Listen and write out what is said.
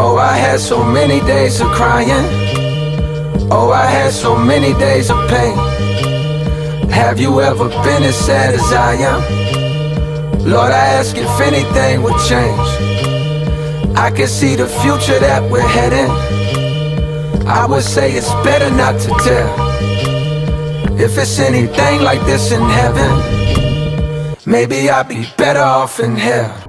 Oh, I had so many days of crying. Oh, I had so many days of pain. Have you ever been as sad as I am? Lord, I ask if anything would change. I can see the future that we're heading. I would say it's better not to tell. If it's anything like this in heaven, maybe I'd be better off in hell.